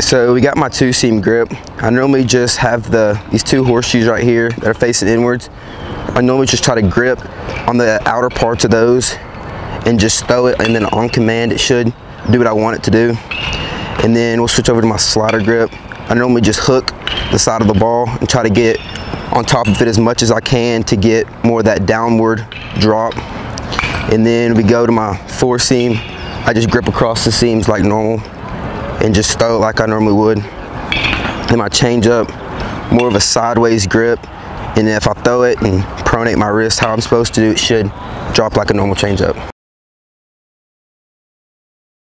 so we got my two seam grip. I normally just have the these two horseshoes right here that are facing inwards. I normally just try to grip on the outer parts of those and just throw it and then on command it should do what I want it to do. And then we'll switch over to my slider grip. I normally just hook the side of the ball and try to get on top of it as much as I can to get more of that downward drop. And then we go to my four seam. I just grip across the seams like normal and just throw it like I normally would. Then my change up, more of a sideways grip. And if I throw it and pronate my wrist how I'm supposed to do, it should drop like a normal change up.